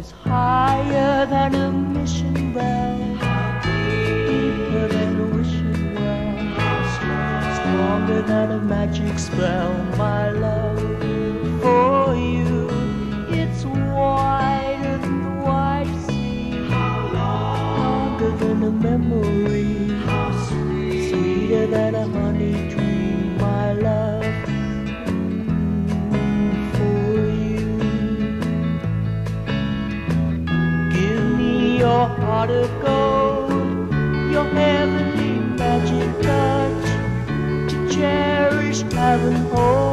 is higher than a mission bell, deeper than a wishing well, stronger than a magic spell, my love. Heart of gold, your heavenly magic touch to cherish, have and hold.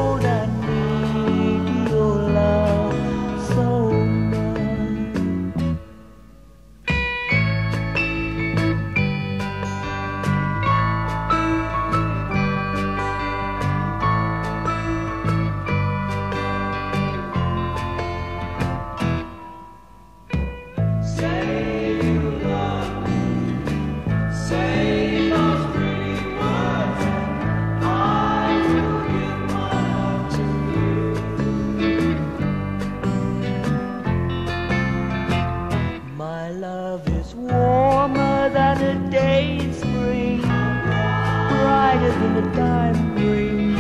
My love is warmer than a day in spring, brighter than a diamond ring,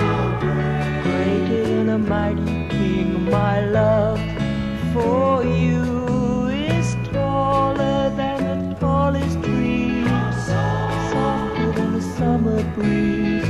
greater than a mighty king. My love for you is taller than the tallest tree, softer than a summer breeze.